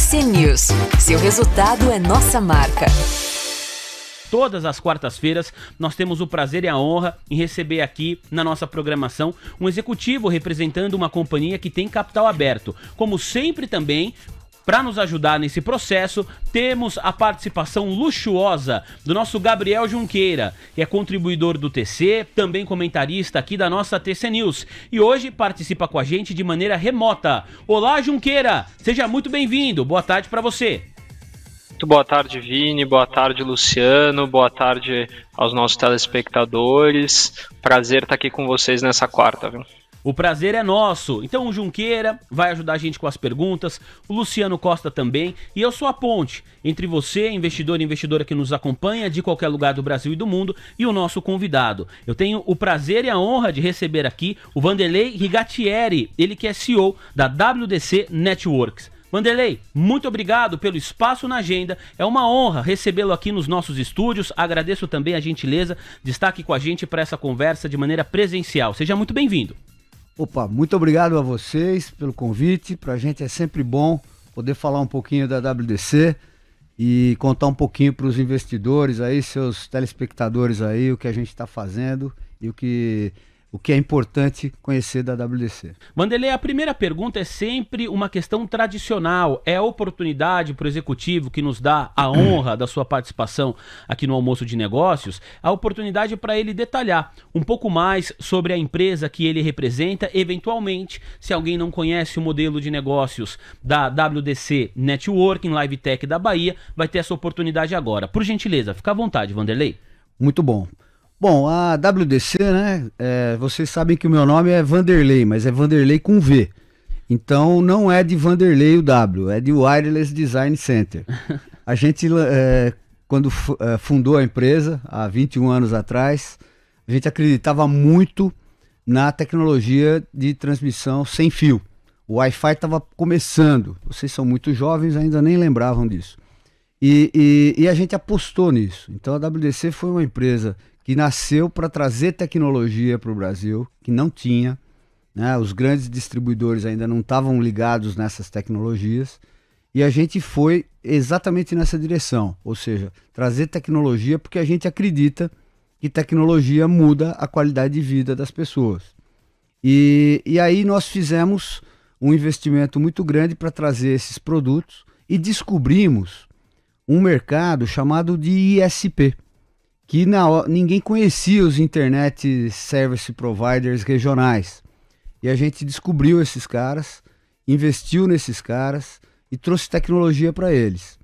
TC News. Seu resultado é nossa marca. Todas as quartas-feiras nós temos o prazer e a honra em receber aqui na nossa programação um executivo representando uma companhia que tem capital aberto. Como sempre também para nos ajudar nesse processo, temos a participação luxuosa do nosso Gabriel Junqueira, que é contribuidor do TC, também comentarista aqui da nossa TC News, e hoje participa com a gente de maneira remota. Olá, Junqueira, seja muito bem-vindo. Boa tarde para você. Muito boa tarde, Vini. Boa tarde, Luciano. Boa tarde aos nossos telespectadores. Prazer estar aqui com vocês nessa quarta, viu? O prazer é nosso. Então o Junqueira vai ajudar a gente com as perguntas, o Luciano Costa também, e eu sou a ponte entre você, investidor e investidora que nos acompanha de qualquer lugar do Brasil e do mundo, e o nosso convidado. Eu tenho o prazer e a honra de receber aqui o Vanderlei Rigatieri, ele que é CEO da WDC Networks. Vanderlei, muito obrigado pelo espaço na agenda. É uma honra recebê-lo aqui nos nossos estúdios. Agradeço também a gentileza de estar aqui com a gente para essa conversa de maneira presencial. Seja muito bem-vindo. Opa, muito obrigado a vocês pelo convite. Para a gente é sempre bom poder falar um pouquinho da WDC e contar um pouquinho para os investidores aí, seus telespectadores aí, o que a gente está fazendo e o que o que é importante conhecer da WDC. Vanderlei, a primeira pergunta é sempre uma questão tradicional. É a oportunidade para o executivo que nos dá a honra da sua participação aqui no Almoço de Negócios, a oportunidade para ele detalhar um pouco mais sobre a empresa que ele representa. Eventualmente, se alguém não conhece o modelo de negócios da WDC Networking Live Tech da Bahia, vai ter essa oportunidade agora. Por gentileza, fica à vontade, Vanderlei. Muito bom. Bom, a WDC, né? É, vocês sabem que o meu nome é Vanderlei, mas é Vanderlei com V. Então não é de Vanderlei o W, é de Wireless Design Center. A gente, é, quando é, fundou a empresa, há 21 anos atrás, a gente acreditava muito na tecnologia de transmissão sem fio. O Wi-Fi estava começando. Vocês são muito jovens, ainda nem lembravam disso. E, e, e, a gente apostou nisso. Então a WDC foi uma empresa que nasceu para trazer tecnologia para o Brasil, que não tinha. Né? Os grandes distribuidores ainda não estavam ligados nessas tecnologias. E a gente foi exatamente nessa direção, ou seja, trazer tecnologia porque a gente acredita que tecnologia muda a qualidade de vida das pessoas. E, e aí nós fizemos um investimento muito grande para trazer esses produtos e descobrimos um mercado chamado de ISP que na, ninguém conhecia os Internet Service Providers regionais. E a gente descobriu esses caras, investiu nesses caras e trouxe tecnologia para eles.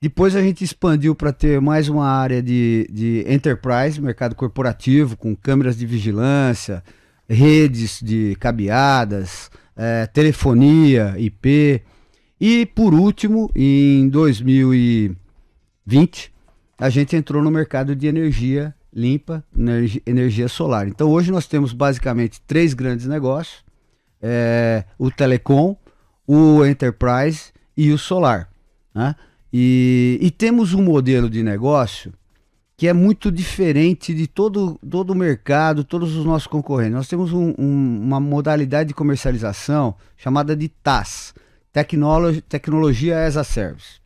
Depois a gente expandiu para ter mais uma área de, de enterprise, mercado corporativo, com câmeras de vigilância, redes de cabeadas, é, telefonia, IP. E por último, em 2020, a gente entrou no mercado de energia limpa, energia solar. Então hoje nós temos basicamente três grandes negócios: é, o telecom, o enterprise e o solar. Né? E, e, temos um modelo de negócio que é muito diferente de todo, todo o mercado, todos os nossos concorrentes. Nós temos um, um, uma modalidade de comercialização chamada de TAS, Technology, Tecnologia as a Service.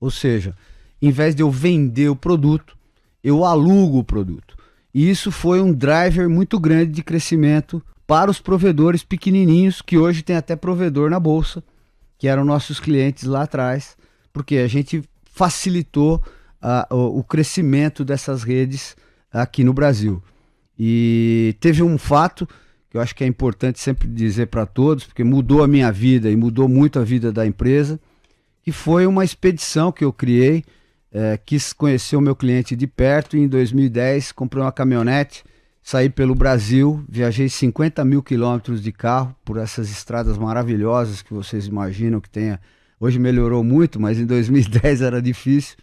Ou seja, em vez de eu vender o produto, eu alugo o produto. E isso foi um driver muito grande de crescimento para os provedores pequenininhos, que hoje tem até provedor na bolsa, que eram nossos clientes lá atrás, porque a gente facilitou uh, o, crescimento dessas redes aqui no Brasil. E teve um fato que eu acho que é importante sempre dizer para todos, porque mudou a minha vida e mudou muito a vida da empresa, que foi uma expedição que eu criei é, quis conhecer o meu cliente de perto e em 2010 comprei uma caminhonete, saí pelo Brasil, viajei 50 mil quilômetros de carro por essas estradas maravilhosas que vocês imaginam que tenha. Hoje melhorou muito, mas em 2010 era difícil.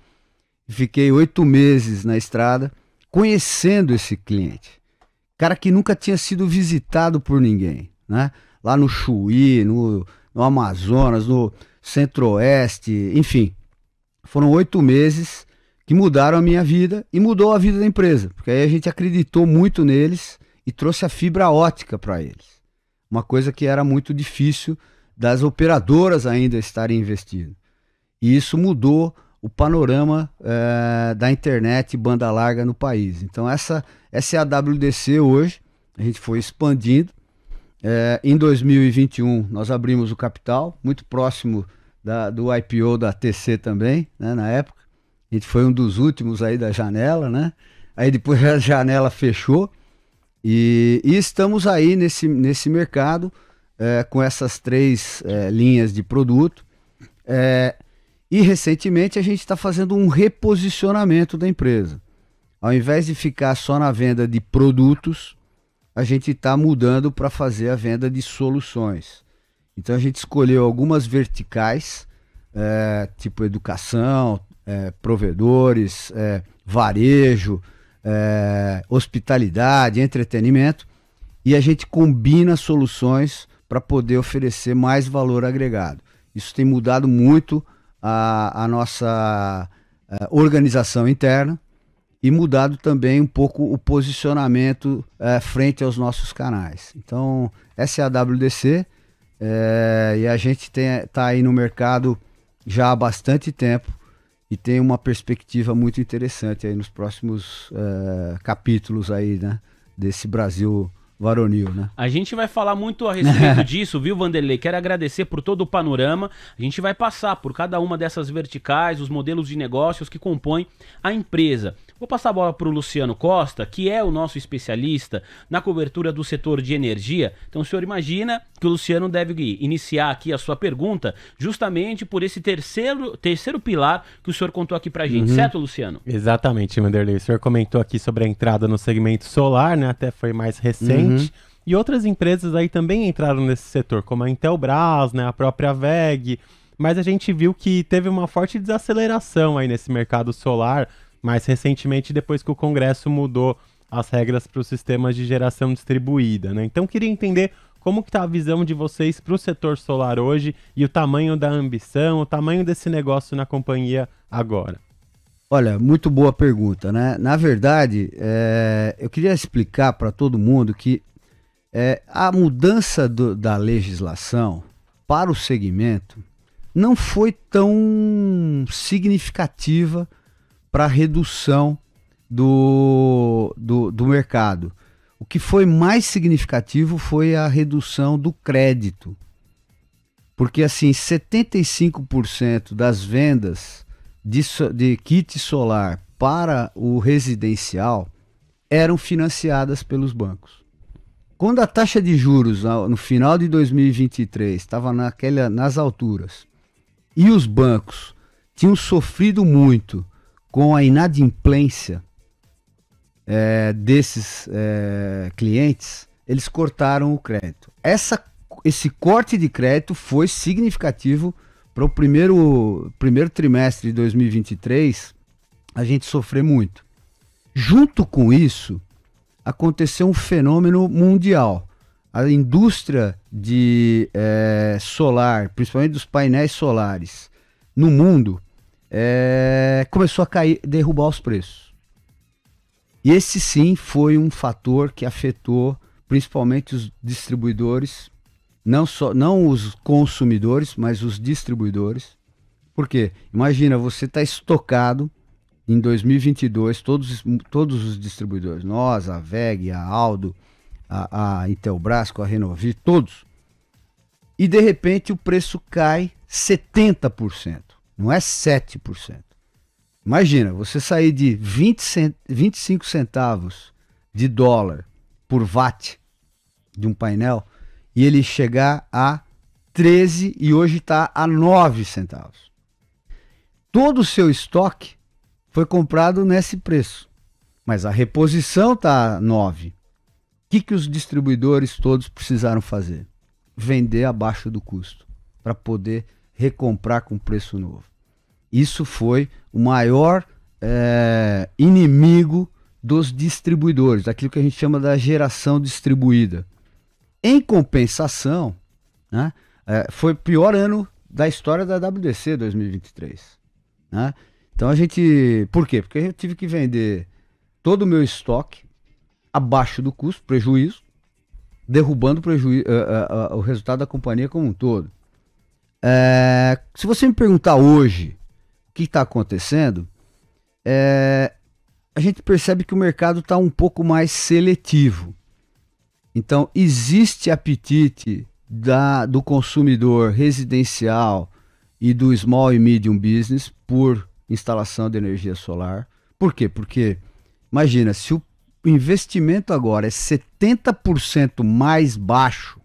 Fiquei oito meses na estrada conhecendo esse cliente. Cara que nunca tinha sido visitado por ninguém, né? Lá no Chuí, no, no Amazonas, no Centro-Oeste, enfim foram oito meses que mudaram a minha vida e mudou a vida da empresa, porque aí a gente acreditou muito neles e trouxe a fibra ótica para eles. Uma coisa que era muito difícil das operadoras ainda estarem investindo. E isso mudou o panorama é, da internet banda larga no país. Então essa, essa é a WDC hoje, a gente foi expandindo. É, em 2021 nós abrimos o capital, muito próximo da, do IPO da TC também, né, na época. A gente foi um dos últimos aí da janela, né? Aí depois a janela fechou e, e estamos aí nesse, nesse mercado é, com essas três é, linhas de produto. É, e recentemente a gente está fazendo um reposicionamento da empresa. Ao invés de ficar só na venda de produtos, a gente está mudando para fazer a venda de soluções. Então a gente escolheu algumas verticais, é, tipo educação, é, provedores, é, varejo, é, hospitalidade, entretenimento, e a gente combina soluções para poder oferecer mais valor agregado. Isso tem mudado muito a, a nossa a eh, organização interna e mudado também um pouco o posicionamento é, frente aos nossos canais. Então, essa é a WDC é, e a gente está aí no mercado já há bastante tempo e tem uma perspectiva muito interessante aí nos próximos é, capítulos aí, né, desse Brasil varonil, né? A gente vai falar muito a respeito disso, viu, Vanderlei? Quero agradecer por todo o panorama. A gente vai passar por cada uma dessas verticais, os modelos de negócios que compõem a empresa. Vou passar a bola para o Luciano Costa, que é o nosso especialista na cobertura do setor de energia. Então, o senhor imagina que o Luciano deve iniciar aqui a sua pergunta justamente por esse terceiro, terceiro pilar que o senhor contou aqui para a gente, uhum. certo, Luciano? Exatamente, Vanderlei. O senhor comentou aqui sobre a entrada no segmento solar, né? Até foi mais recente. Uhum. E outras empresas aí também entraram nesse setor, como a Intelbras, né? A própria VEG. Mas a gente viu que teve uma forte desaceleração aí nesse mercado solar mais recentemente depois que o Congresso mudou as regras para os sistemas de geração distribuída. Né? Então queria entender como está a visão de vocês para o setor solar hoje e o tamanho da ambição, o tamanho desse negócio na companhia agora. Olha, muito boa pergunta, né? Na verdade, é, eu queria explicar para todo mundo que é, a mudança do, da legislação para o segmento não foi tão significativa para redução do, do, do mercado. O que foi mais significativo foi a redução do crédito. Porque assim, 75% das vendas de, de kit solar para o residencial eram financiadas pelos bancos. Quando a taxa de juros no final de 2023 estava nas alturas e os bancos tinham sofrido muito com a inadimplência é, desses é, clientes, eles cortaram o crédito. Essa, esse corte de crédito foi significativo para o primeiro, primeiro trimestre de 2023, a gente sofrer muito. Junto com isso, aconteceu um fenômeno mundial. A indústria de é, solar, principalmente dos painéis solares, no mundo, é, começou a cair, derrubar os preços. E esse sim foi um fator que afetou principalmente os distribuidores, não só não os consumidores, mas os distribuidores. Por quê? Imagina, você está estocado em 2022, todos, todos os distribuidores, nós, a VEG, a Aldo, a, a Intelbras, a Renovir, todos. E de repente o preço cai 70% não é 7%. Imagina, você sair de 20 cent 25 centavos de dólar por watt de um painel e ele chegar a 13 e hoje está a 9 centavos. Todo o seu estoque foi comprado nesse preço, mas a reposição está a 9. O que, que os distribuidores todos precisaram fazer? Vender abaixo do custo para poder recomprar com preço novo. Isso foi o maior é, inimigo dos distribuidores, daquilo que a gente chama da geração distribuída. Em compensação, né, é, foi o pior ano da história da WDC 2023. Né? Então a gente. Por quê? Porque eu tive que vender todo o meu estoque abaixo do custo, prejuízo, derrubando prejuízo, uh, uh, uh, o resultado da companhia como um todo. É, se você me perguntar hoje o que está acontecendo, é, a gente percebe que o mercado está um pouco mais seletivo. Então, existe apetite da, do consumidor residencial e do small e medium business por instalação de energia solar. Por quê? Porque, imagina, se o investimento agora é 70% mais baixo,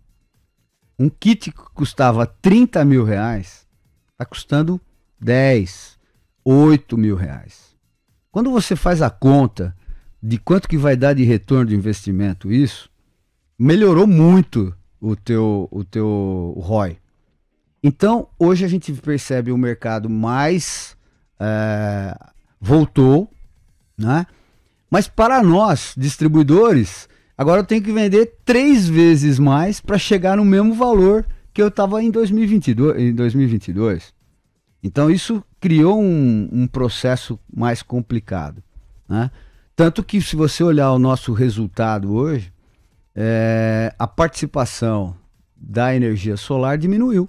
um kit que custava 30 mil reais, está custando 10, 8 mil reais. Quando você faz a conta de quanto que vai dar de retorno de investimento isso, melhorou muito o teu, o teu ROI. Então, hoje a gente percebe o mercado mais é, voltou, né? Mas para nós, distribuidores, agora eu tenho que vender três vezes mais para chegar no mesmo valor que eu estava em 2022, em 2022. Então isso criou um, um processo mais complicado. Né? Tanto que se você olhar o nosso resultado hoje, é, a participação da energia solar diminuiu.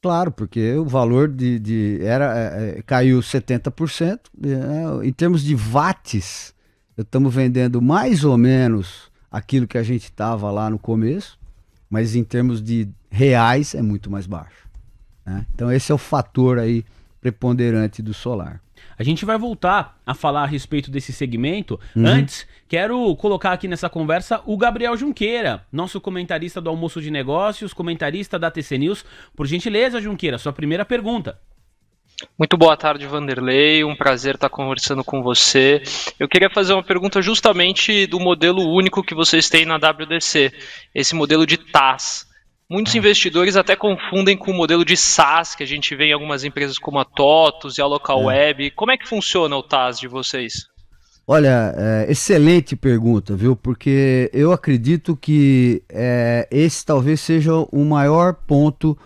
Claro, porque o valor de, de era é, é caiu 70%. É, em termos de watts, estamos vendendo mais ou menos aquilo que a gente estava lá no começo, mas em termos de reais é muito mais baixo. Né? Então esse é o fator aí preponderante do solar. A gente vai voltar a falar a respeito desse segmento. Uhum. Antes, quero colocar aqui nessa conversa o Gabriel Junqueira, nosso comentarista do Almoço de Negócios, comentarista da TC News. Por gentileza, Junqueira, sua primeira pergunta. Muito boa tarde, Vanderlei. Um prazer estar conversando com você. Eu queria fazer uma pergunta justamente do modelo único que vocês têm na WDC, esse modelo de TAS. Muitos investidores até confundem com o modelo de SaaS que a gente vê em algumas empresas como a TOTUS e a Local é. Web. Como é que funciona o TAS de vocês? Olha, é, excelente pergunta, viu? Porque eu acredito que é, esse talvez seja o maior ponto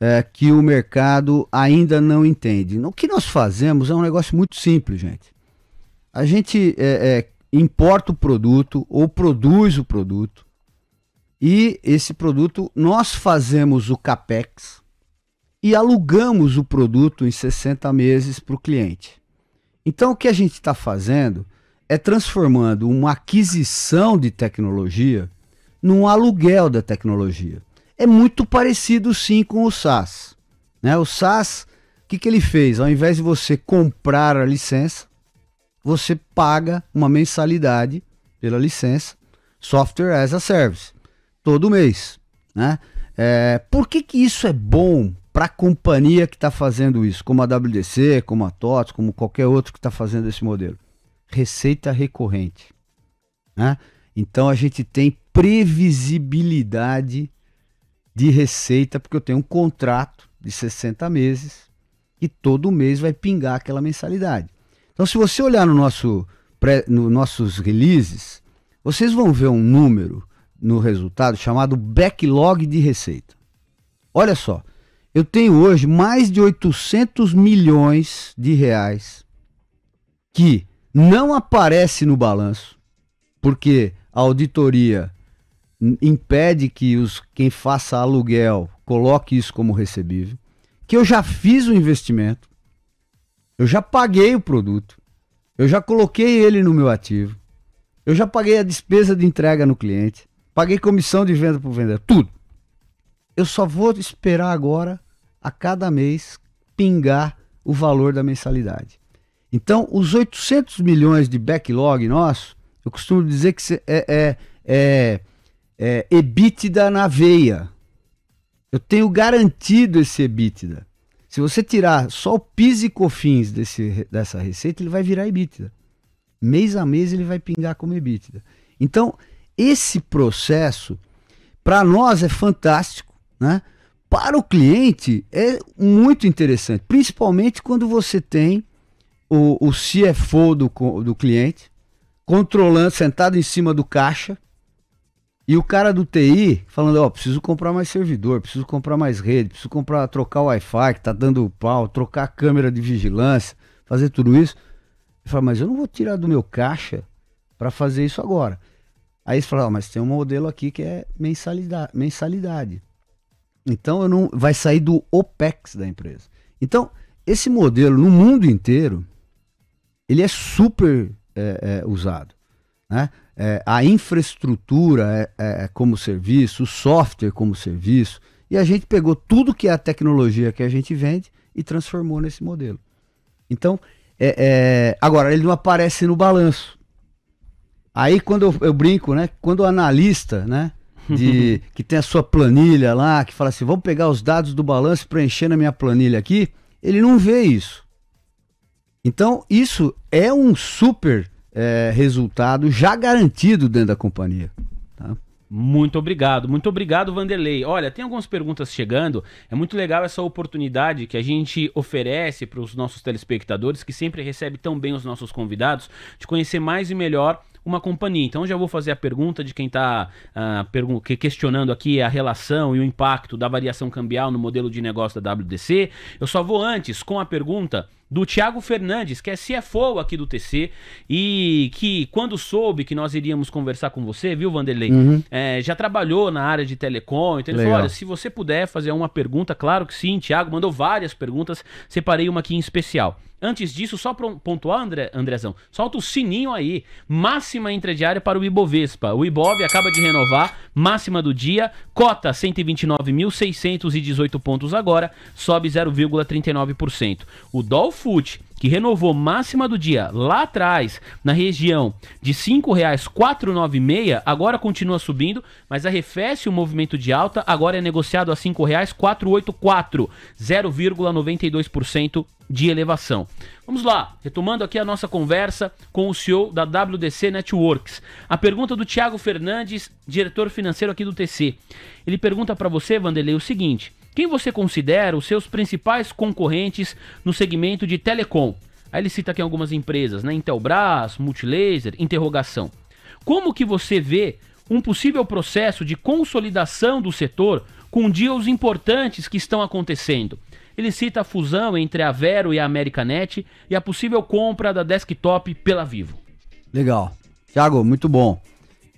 é, que o mercado ainda não entende. O que nós fazemos é um negócio muito simples, gente. A gente é, é, importa o produto ou produz o produto e esse produto, nós fazemos o CAPEX e alugamos o produto em 60 meses para o cliente. Então, o que a gente está fazendo é transformando uma aquisição de tecnologia num aluguel da tecnologia. É muito parecido, sim, com o SaaS. Né? O SaaS, o que, que ele fez? Ao invés de você comprar a licença, você paga uma mensalidade pela licença, Software as a Service todo mês. Né? É, por que, que isso é bom para a companhia que está fazendo isso, como a WDC, como a TOTS, como qualquer outro que está fazendo esse modelo? Receita recorrente. Né? Então a gente tem previsibilidade de receita, porque eu tenho um contrato de 60 meses e todo mês vai pingar aquela mensalidade. Então, se você olhar no nosso, pré, no nossos releases, vocês vão ver um número no resultado chamado backlog de receita. Olha só, eu tenho hoje mais de 800 milhões de reais que não aparece no balanço, porque a auditoria impede que os, quem faça aluguel coloque isso como recebível, que eu já fiz o investimento, eu já paguei o produto, eu já coloquei ele no meu ativo, eu já paguei a despesa de entrega no cliente, Paguei comissão de venda por vender, tudo. Eu só vou esperar agora, a cada mês, pingar o valor da mensalidade. Então, os 800 milhões de backlog nosso, eu costumo dizer que é, é, é, é EBITDA na veia. Eu tenho garantido esse EBITDA. Se você tirar só o PIS e COFINS desse, dessa receita, ele vai virar EBITDA. Mês a mês ele vai pingar como EBITDA. Então, esse processo, para nós, é fantástico, né? Para o cliente é muito interessante, principalmente quando você tem o, o CFO do, do cliente controlando, sentado em cima do caixa, e o cara do TI falando, ó, oh, preciso comprar mais servidor, preciso comprar mais rede, preciso comprar, trocar o Wi-Fi que tá dando pau, trocar a câmera de vigilância, fazer tudo isso. Ele fala, mas eu não vou tirar do meu caixa para fazer isso agora. Aí eles falaram, mas tem um modelo aqui que é mensalidade. mensalidade. Então eu não vai sair do OPEX da empresa. Então, esse modelo no mundo inteiro, ele é super é, é, usado. Né? É, a infraestrutura é, é, é, como serviço, o software como serviço, e a gente pegou tudo que é a tecnologia que a gente vende e transformou nesse modelo. Então, é, é, agora, ele não aparece no balanço. Aí quando eu, eu, brinco, né? Quando o analista, né? De, que tem a sua planilha lá, que fala assim, vamos pegar os dados do balanço e preencher na minha planilha aqui, ele não vê isso. Então, isso é um super é, resultado já garantido dentro da companhia. Tá? Muito obrigado, muito obrigado, Vanderlei. Olha, tem algumas perguntas chegando. É muito legal essa oportunidade que a gente oferece para os nossos telespectadores, que sempre recebe tão bem os nossos convidados, de conhecer mais e melhor uma companhia. Então já vou fazer a pergunta de quem está uh, questionando aqui a relação e o impacto da variação cambial no modelo de negócio da WDC. Eu só vou antes com a pergunta do Thiago Fernandes, que é CFO aqui do TC, e que quando soube que nós iríamos conversar com você, viu, Vanderlei? Uhum. É, já trabalhou na área de telecom, então ele Legal. falou: olha, se você puder fazer uma pergunta, claro que sim, Thiago mandou várias perguntas, separei uma aqui em especial. Antes disso, só para pontuar, André, Andrezão, solta o sininho aí. Máxima intradiária para o Ibovespa. O Ibov acaba de renovar, máxima do dia, cota 129.618 pontos agora, sobe 0,39%. O Dolfut que renovou máxima do dia lá atrás, na região de R$ 5,496, agora continua subindo, mas arrefece o movimento de alta, agora é negociado a R$ 5,484, 0,92% de elevação. Vamos lá, retomando aqui a nossa conversa com o CEO da WDC Networks. A pergunta do Thiago Fernandes, diretor financeiro aqui do TC. Ele pergunta para você, Vanderlei, o seguinte: quem você considera os seus principais concorrentes no segmento de telecom? Aí ele cita aqui algumas empresas, né? Intelbras, Multilaser, interrogação. Como que você vê um possível processo de consolidação do setor com deals importantes que estão acontecendo? Ele cita a fusão entre a Vero e a Americanet e a possível compra da desktop pela Vivo. Legal. Thiago, muito bom.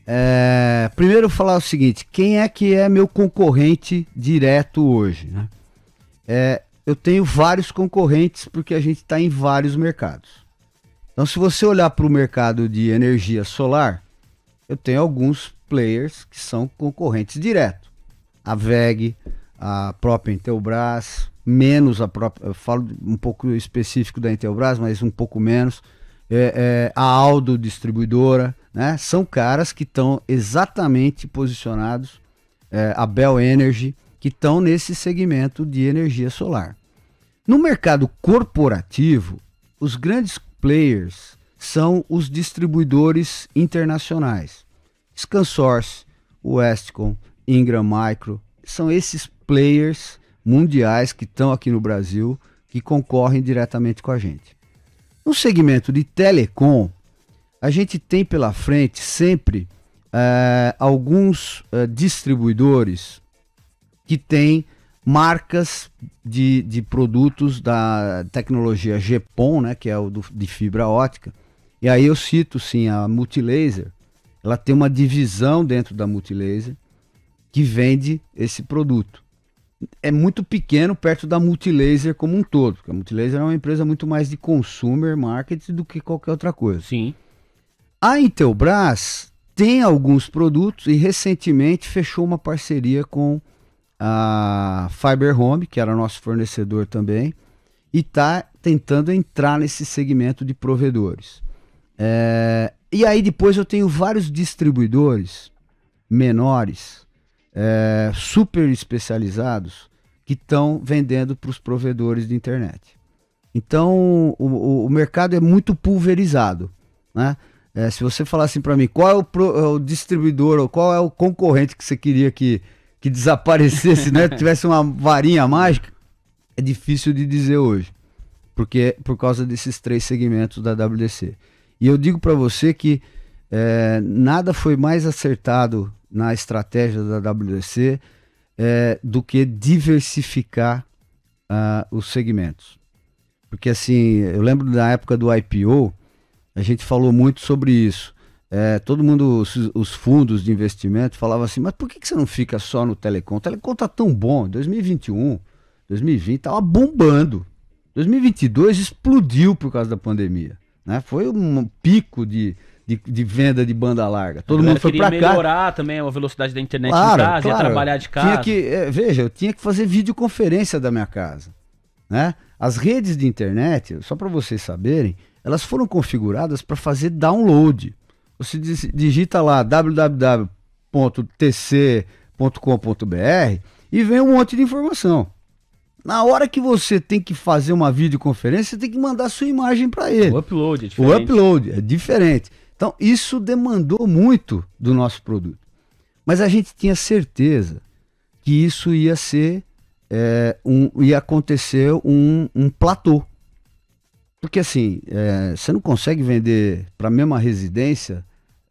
É, primeiro falar o seguinte, quem é que é meu concorrente direto hoje? Né? É, eu tenho vários concorrentes porque a gente está em vários mercados. Então, se você olhar para o mercado de energia solar, eu tenho alguns players que são concorrentes direto. A VEG, a própria Intelbras, menos a própria. Eu falo um pouco específico da Intelbras, mas um pouco menos. É, é, a Aldo Distribuidora, né? São caras que estão exatamente posicionados, é, a Bell Energy, que estão nesse segmento de energia solar. No mercado corporativo, os grandes players são os distribuidores internacionais. ScanSource, Westcom, Ingram Micro, são esses players mundiais que estão aqui no Brasil que concorrem diretamente com a gente. No segmento de telecom, a gente tem pela frente sempre é, alguns é, distribuidores que têm marcas de, de produtos da tecnologia GPON, né, que é o do, de fibra ótica. E aí eu cito sim a Multilaser. Ela tem uma divisão dentro da Multilaser que vende esse produto. É muito pequeno perto da Multilaser como um todo, porque a Multilaser é uma empresa muito mais de consumer marketing do que qualquer outra coisa. Sim. A Intelbras tem alguns produtos e recentemente fechou uma parceria com a Fiber Home, que era nosso fornecedor também, e está tentando entrar nesse segmento de provedores. É, e aí depois eu tenho vários distribuidores menores, é, super especializados, que estão vendendo para os provedores de internet. Então o, o, mercado é muito pulverizado. Né? É, se você falar assim para mim, qual é o, pro, é o distribuidor ou qual é o concorrente que você queria que que desaparecesse, né? Tivesse uma varinha mágica, é difícil de dizer hoje. Porque por causa desses três segmentos da WDC. E eu digo para você que é, nada foi mais acertado na estratégia da WDC é, do que diversificar uh, os segmentos. Porque assim, eu lembro da época do IPO, a gente falou muito sobre isso. é, todo mundo, os, os, fundos de investimento falavam assim, mas por que, que você não fica só no telecom? O telecom tá tão bom, 2021, 2020 tava bombando. 2022 explodiu por causa da pandemia. Né? Foi um pico de, de, de venda de banda larga. Todo mundo foi para cá. melhorar também a velocidade da internet claro, em casa, claro. ia trabalhar de casa. Tinha que, é, veja, eu tinha que fazer videoconferência da minha casa. Né? As redes de internet, só para vocês saberem, elas foram configuradas para fazer download. Você digita lá www.tc.com.br e vem um monte de informação. Na hora que você tem que fazer uma videoconferência, você tem que mandar sua imagem para ele. O upload é diferente. O upload é diferente. Então, isso demandou muito do nosso produto. Mas a gente tinha certeza que isso ia ser, é, um, ia acontecer um, um platô. Porque assim, é, você não consegue vender para a mesma residência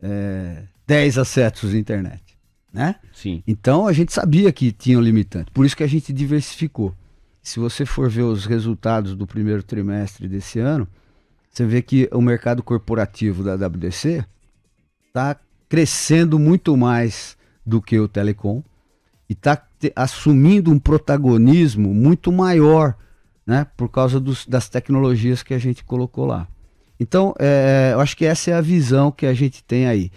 é, 10 acessos de internet, né? Sim. Então a gente sabia que tinha um limitante, por isso que a gente diversificou. Se você for ver os resultados do primeiro trimestre desse ano, você vê que o mercado corporativo da WDC está crescendo muito mais do que o telecom e está assumindo um protagonismo muito maior, né, por causa dos, das tecnologias que a gente colocou lá. Então, é, eu acho que essa é a visão que a gente tem aí.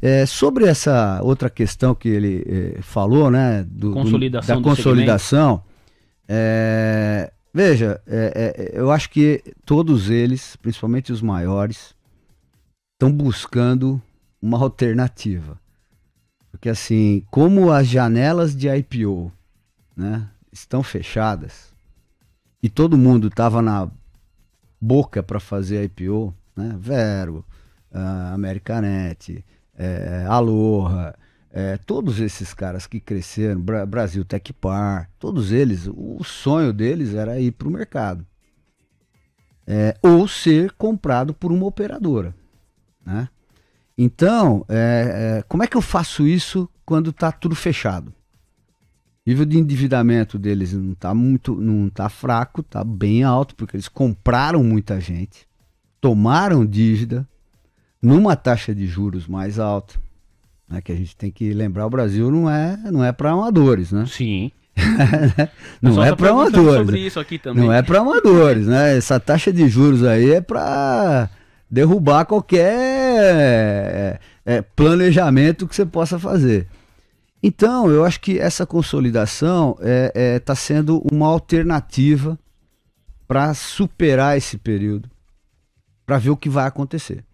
É, sobre essa outra questão que ele é, falou, né, do, consolidação do, da consolidação, veja, eu acho que todos eles, principalmente os maiores, estão buscando uma alternativa. Porque assim, como as janelas de IPO né, estão fechadas e todo mundo estava na boca para fazer IPO, né? Vero, uh, Americanet, é, Aloha, é, todos esses caras que cresceram, Bra Brasil Tech Par, todos eles, o sonho deles era ir para o mercado. É, ou ser comprado por uma operadora. Né? Então, é, é, como é que eu faço isso quando está tudo fechado? Nível de endividamento deles não está muito, não tá fraco, está bem alto, porque eles compraram muita gente, tomaram dívida numa taxa de juros mais alta, né, que a gente tem que lembrar, o Brasil não é, não é para amadores, né? Sim. não é para amadores. Não é para amadores, né? Essa taxa de juros aí é para derrubar qualquer é, é, planejamento que você possa fazer. Então, eu acho que essa consolidação está é, é, tá sendo uma alternativa para superar esse período, para ver o que vai acontecer.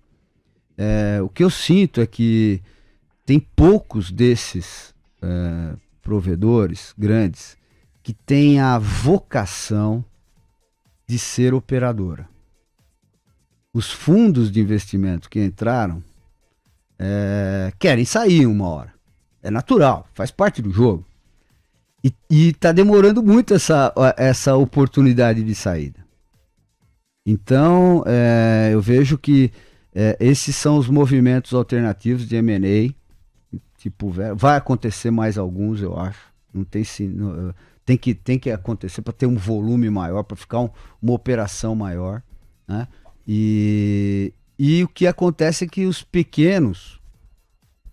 É, o que eu sinto é que tem poucos desses é, provedores grandes que têm a vocação de ser operadora. Os fundos de investimento que entraram é, querem sair uma hora é natural, faz parte do jogo. E, está demorando muito essa, essa oportunidade de saída. Então, é, eu vejo que é, esses são os movimentos alternativos de M&A. Tipo, vai acontecer mais alguns, eu acho. Não tem não, tem que tem que acontecer para ter um volume maior, para ficar um, uma operação maior, né? E, e o que acontece é que os pequenos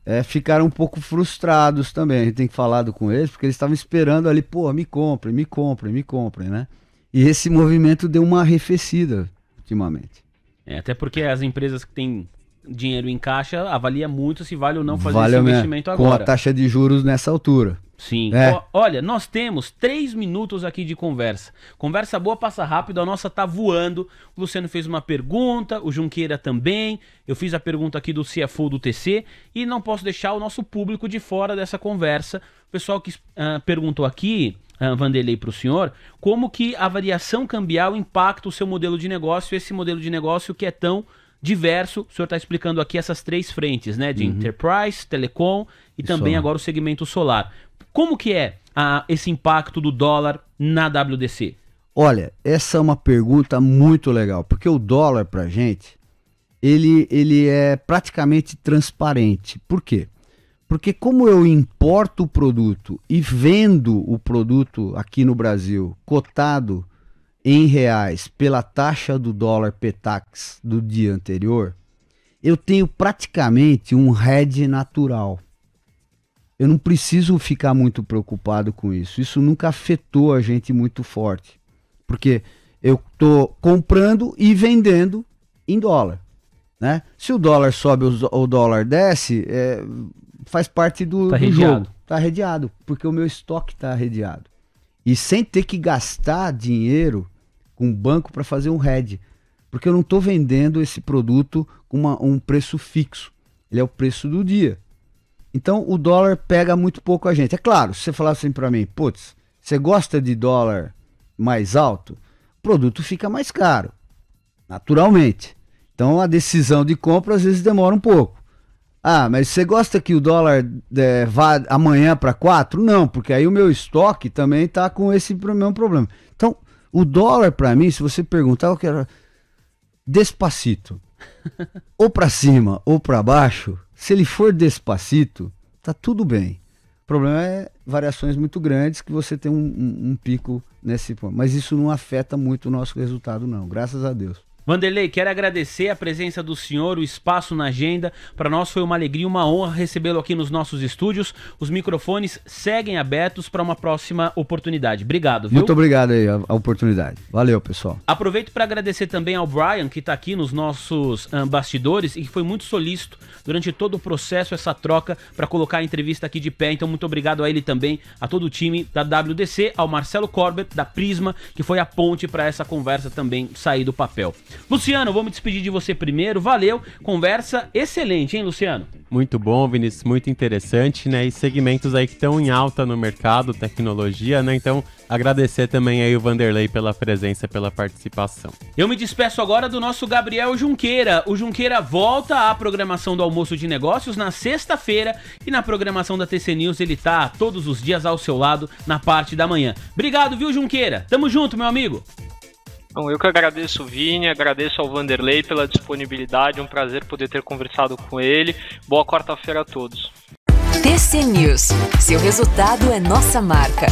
é, ficaram um pouco frustrados também. A gente tem falar com eles, porque eles estavam esperando ali, pô, me comprem, me comprem, me comprem, né? E esse movimento deu uma arrefecida ultimamente. É, até porque as empresas que têm dinheiro em caixa avalia muito se vale ou não fazer vale esse investimento agora. Com a taxa de juros nessa altura. Sim. É. O, olha, nós temos três minutos aqui de conversa. Conversa boa, passa rápido, a nossa tá voando. O Luciano fez uma pergunta, o Junqueira também. Eu fiz a pergunta aqui do CFO do TC e não posso deixar o nosso público de fora dessa conversa. O pessoal que uh, perguntou aqui, uh, Vanderlei, para o senhor, como que a variação cambial impacta o seu modelo de negócio, esse modelo de negócio que é tão diverso. O senhor está explicando aqui essas três frentes, né? De uhum. enterprise, telecom e, e também solar. agora o segmento solar. Como que é a, esse impacto do dólar na WDC? Olha, essa é uma pergunta muito legal, porque o dólar para gente, ele, ele é praticamente transparente. Por quê? Porque como eu importo o produto e vendo o produto aqui no Brasil cotado em reais pela taxa do dólar Petax do dia anterior, eu tenho praticamente um head natural. Eu não preciso ficar muito preocupado com isso. Isso nunca afetou a gente muito forte. Porque eu estou comprando e vendendo em dólar. Né? Se o dólar sobe ou o dólar desce, é, faz parte do, tá do jogo. Está redeado, porque o meu estoque está redeado. E sem ter que gastar dinheiro com o banco para fazer um hedge. Porque eu não estou vendendo esse produto com uma, um preço fixo. Ele é o preço do dia. Então o dólar pega muito pouco a gente. É claro, se você falar assim para mim, putz, você gosta de dólar mais alto, o produto fica mais caro, naturalmente. Então a decisão de compra às vezes demora um pouco. Ah, mas você gosta que o dólar é, vá amanhã para 4? Não, porque aí o meu estoque também está com esse mesmo problema. O dólar para mim, se você perguntar, eu quero despacito. ou para cima ou para baixo, se ele for despacito, tá tudo bem. O problema é variações muito grandes que você tem um, um, um pico nesse ponto. Mas isso não afeta muito o nosso resultado, não. Graças a Deus. Vanderlei, quero agradecer a presença do senhor, o espaço na agenda. Para nós foi uma alegria, uma honra recebê-lo aqui nos nossos estúdios. Os microfones seguem abertos para uma próxima oportunidade. Obrigado, viu? Muito obrigado aí a, a oportunidade. Valeu, pessoal. Aproveito para agradecer também ao Brian, que está aqui nos nossos um, bastidores e que foi muito solícito durante todo o processo, essa troca, para colocar a entrevista aqui de pé. Então, muito obrigado a ele também, a todo o time da WDC, ao Marcelo Corbett, da Prisma, que foi a ponte para essa conversa também sair do papel. Luciano, vou me despedir de você primeiro. Valeu. Conversa excelente, hein, Luciano? Muito bom, Vinícius, muito interessante, né? E segmentos aí que estão em alta no mercado, tecnologia, né? Então, agradecer também aí o Vanderlei pela presença, pela participação. Eu me despeço agora do nosso Gabriel Junqueira. O Junqueira volta à programação do almoço de negócios na sexta-feira e na programação da TC News ele tá todos os dias ao seu lado na parte da manhã. Obrigado, viu, Junqueira? Tamo junto, meu amigo. Bom, eu que agradeço o Vini, agradeço ao Vanderlei pela disponibilidade, um prazer poder ter conversado com ele. Boa quarta-feira a todos. TC News. Seu resultado é nossa marca.